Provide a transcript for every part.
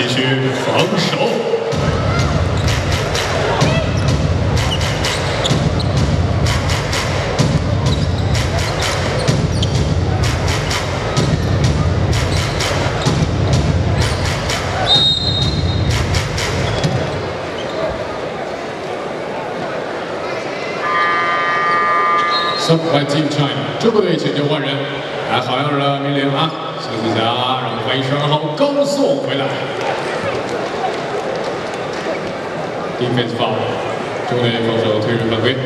继续防守。Supply Team China，中国队请求换人，来好样的命令啊！休息一下，让我们欢迎十二号高速回来。Defense foul，中国队防守推人犯规。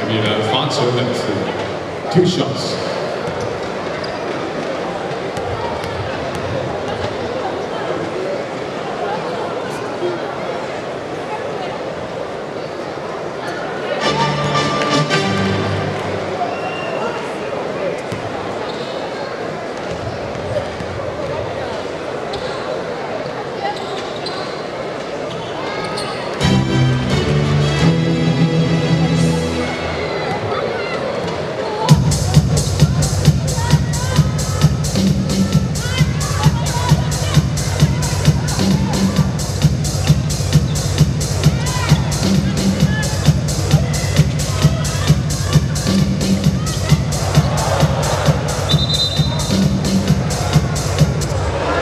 这边的发球两次，two shots。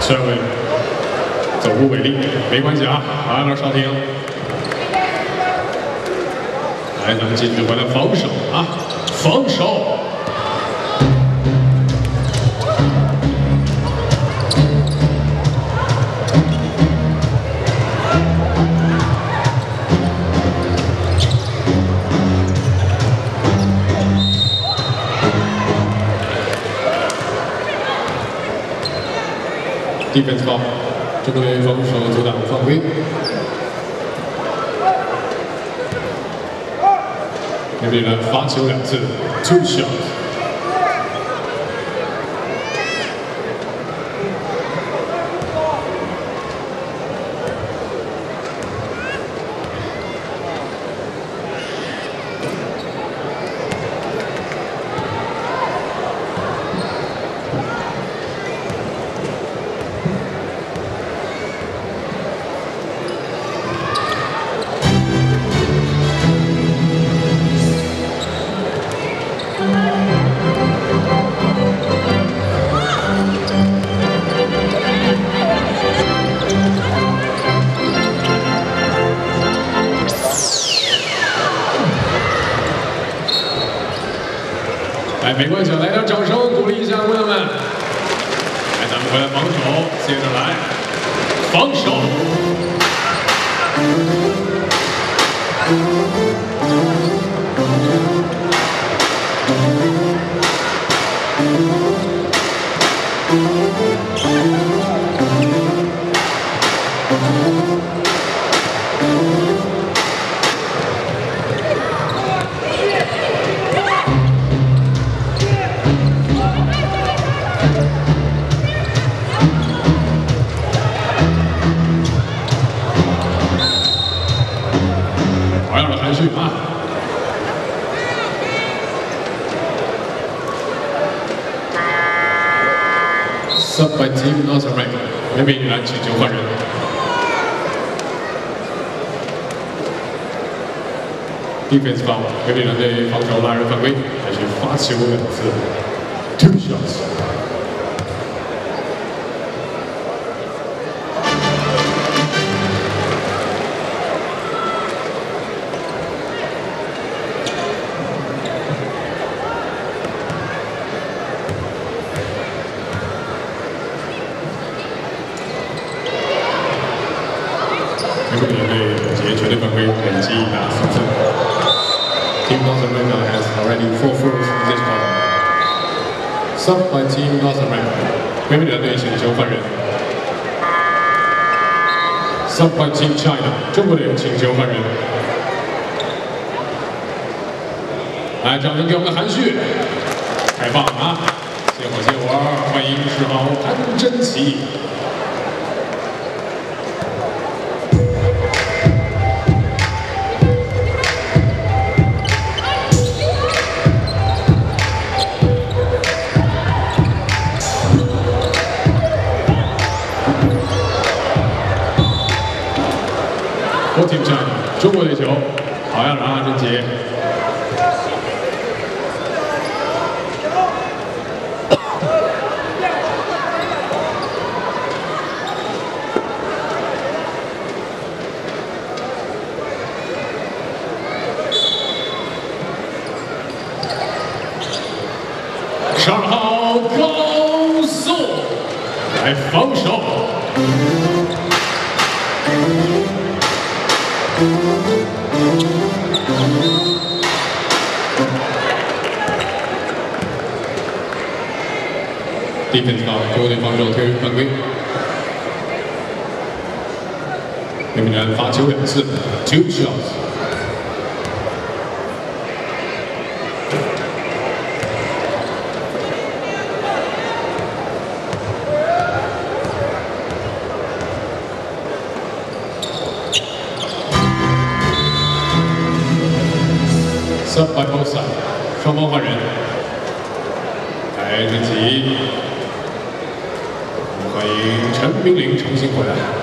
这位走步违例，没关系啊，好，那稍停。来，咱们继续回来防守啊，防守。感觉到中国防守阻挡犯规这边的罚球两次就像来，没关系，来点掌声鼓励一下姑娘们。来，咱们回来防守，接着来防守。！Sub by Team North America，那边来请求换人。Defense foul，那边队防守拉人犯规，还是发球两次，Two shots。绝对犯规，累计打四分。Team North America has already four fouls this quarter. Sub by Team North America，美国队请求换人。Sub by Team China，中国队请求换人。来，掌声给我们的韩旭，太棒了啊！谢火谢火，欢迎十号潘真奇。 팀장 조건이죠. 과연 아는지. Charles Gonzo, der Faustschopp. Defense foul，球队防守推人犯规。对面人罚球两次，two shots。Sub by both sides，双方换人，来日起，欢命令重新回来。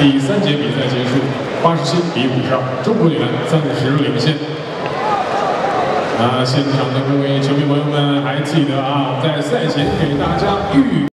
第三节比赛结束，八十七比五十二，中国队暂时领先。那现场的各位球迷朋友们，还记得啊，在赛前给大家预。